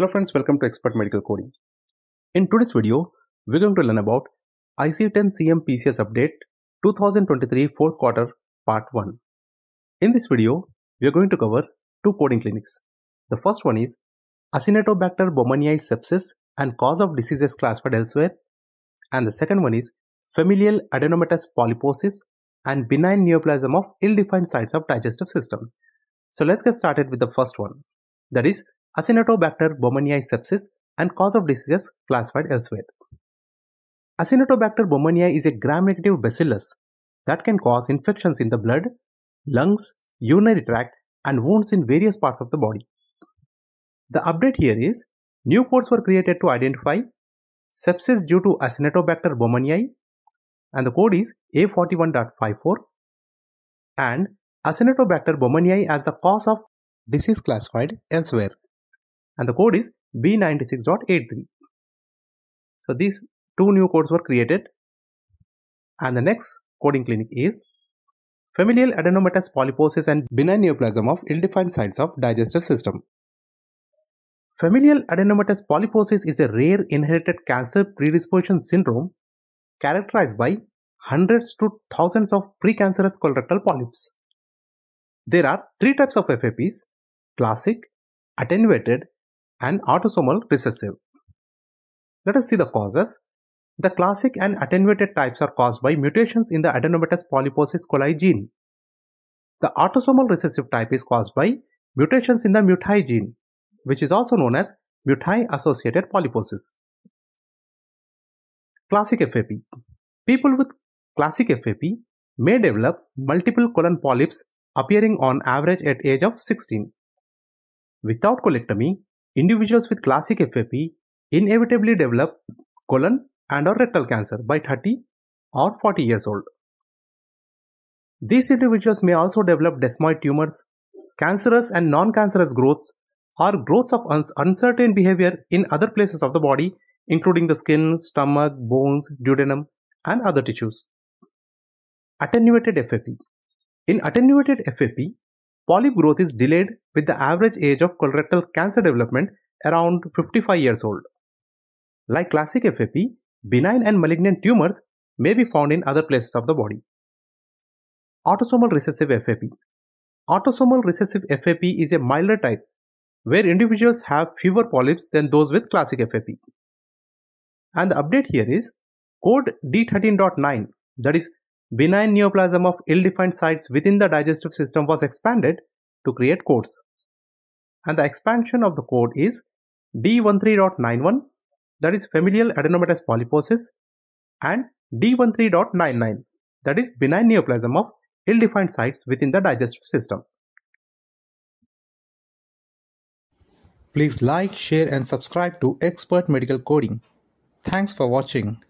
Hello friends, welcome to Expert Medical Coding. In today's video, we're going to learn about ICD-10 CM PCS Update 2023 4th quarter part 1. In this video, we are going to cover two coding clinics. The first one is Acinetobacter baumannii sepsis and cause of diseases classified elsewhere and the second one is familial adenomatous polyposis and benign neoplasm of ill-defined sites of digestive system. So let's get started with the first one that is Acinetobacter baumannii sepsis and cause of diseases classified elsewhere. Acinetobacter baumannii is a gram-negative bacillus that can cause infections in the blood, lungs, urinary tract and wounds in various parts of the body. The update here is new codes were created to identify sepsis due to Acinetobacter baumannii and the code is A41.54 and Acinetobacter baumannii as the cause of disease classified elsewhere and the code is B96.83. So these two new codes were created and the next coding clinic is familial adenomatous polyposis and benign neoplasm of ill-defined sites of digestive system. Familial adenomatous polyposis is a rare inherited cancer predisposition syndrome characterized by hundreds to thousands of precancerous colorectal polyps. There are three types of FAPs classic, attenuated, and autosomal recessive. Let us see the causes. The classic and attenuated types are caused by mutations in the adenomatous polyposis coli gene. The autosomal recessive type is caused by mutations in the MUTYH gene, which is also known as MUTYH associated polyposis. Classic FAP People with classic FAP may develop multiple colon polyps appearing on average at age of 16. Without colectomy, individuals with classic FAP inevitably develop colon and or rectal cancer by 30 or 40 years old. These individuals may also develop desmoid tumors, cancerous and non-cancerous growths or growths of uncertain behavior in other places of the body including the skin, stomach, bones, duodenum and other tissues. Attenuated FAP In attenuated FAP, polyp growth is delayed with the average age of colorectal cancer development around 55 years old. Like classic FAP, benign and malignant tumors may be found in other places of the body. Autosomal recessive FAP Autosomal recessive FAP is a milder type where individuals have fewer polyps than those with classic FAP. And the update here is code D13.9 that is benign neoplasm of ill-defined sites within the digestive system was expanded to create codes. And the expansion of the code is D13.91 that is familial adenomatous polyposis and D13.99 that is benign neoplasm of ill-defined sites within the digestive system. Please like, share and subscribe to Expert Medical Coding. Thanks for watching.